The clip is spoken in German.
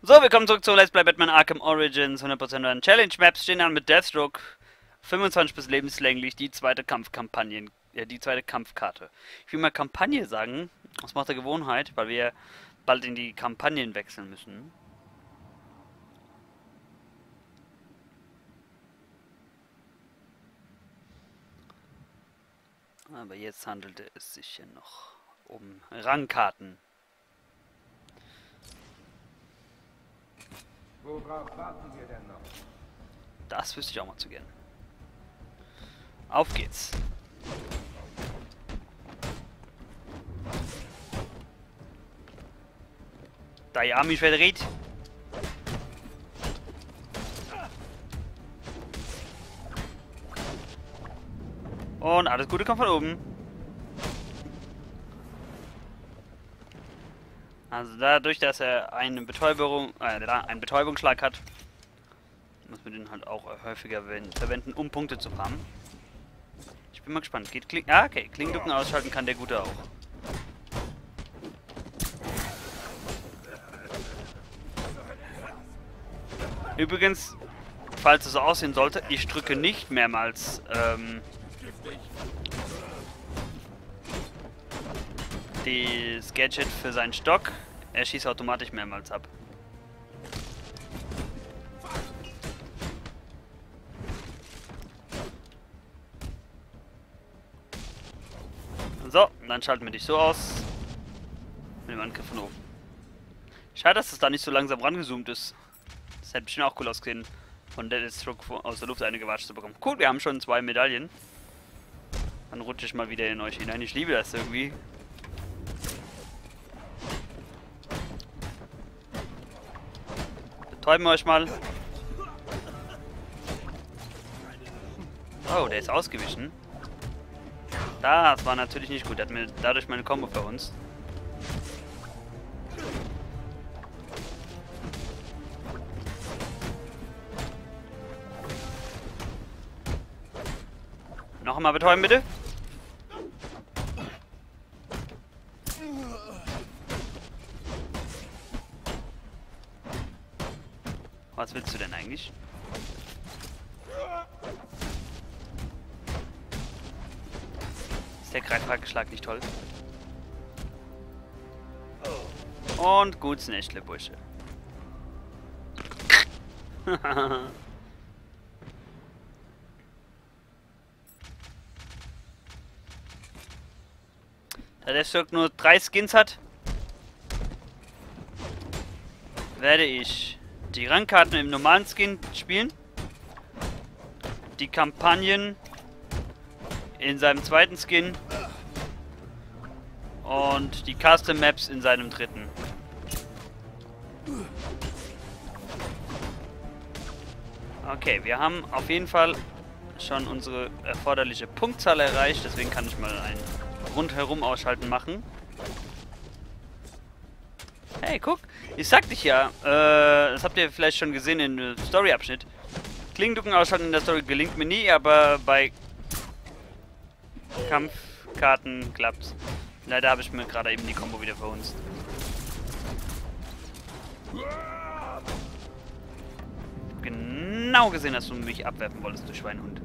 So, willkommen zurück zu Let's Play Batman Arkham Origins. 100% an Challenge Maps stehen an mit Deathstroke. 25 bis lebenslänglich die zweite Kampfkampagne, ja, die zweite Kampfkarte. Ich will mal Kampagne sagen, das macht der Gewohnheit, weil wir bald in die Kampagnen wechseln müssen. Aber jetzt handelte es sich ja noch um Rangkarten. Worauf warten wir denn noch? Das wüsste ich auch mal zu gern. Auf geht's. Dayami verdreht. Und alles Gute kommt von oben. Also dadurch, dass er eine Betäubung, äh, einen Betäubungsschlag hat, muss man den halt auch häufiger verwenden, um Punkte zu farmen. Ich bin mal gespannt. Geht Kling ah, okay. Klingenducken ausschalten kann der Gute auch. Übrigens, falls es so aussehen sollte, ich drücke nicht mehrmals ähm, das Gadget für seinen Stock. Er schießt automatisch mehrmals ab. So, dann schalten wir dich so aus. Mit dem Angriff von oben. Schade, dass es da nicht so langsam rangezoomt ist. Das hätte bestimmt auch cool ausgesehen, von Deathstroke aus der Luft eine gewatscht zu bekommen. Cool, wir haben schon zwei Medaillen. Dann rutsche ich mal wieder in euch hinein. Ich liebe das irgendwie. Betäuben wir euch mal. Oh, der ist ausgewichen. Das war natürlich nicht gut. Er hat mir dadurch meine Combo für uns. Noch einmal betäuben, bitte. Was willst du denn eigentlich? Ist der Greifhakenschlag nicht toll? Und gut Nächtle, Bursche. Da der Stück nur drei Skins hat, werde ich die Rangkarten im normalen Skin spielen, die Kampagnen in seinem zweiten Skin und die Custom Maps in seinem dritten. Okay, wir haben auf jeden Fall schon unsere erforderliche Punktzahl erreicht, deswegen kann ich mal ein rundherum ausschalten machen. Hey, guck, ich sagte ich ja, äh, das habt ihr vielleicht schon gesehen im Story-Abschnitt. Klingenducken ausschalten in der Story gelingt mir nie, aber bei Kampfkarten klappt's. Leider habe ich mir gerade eben die Combo wieder verhunzt. Genau gesehen, dass du mich abwerfen wolltest, du Schweinhund.